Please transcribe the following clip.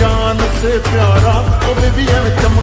जान से प्यारा कभी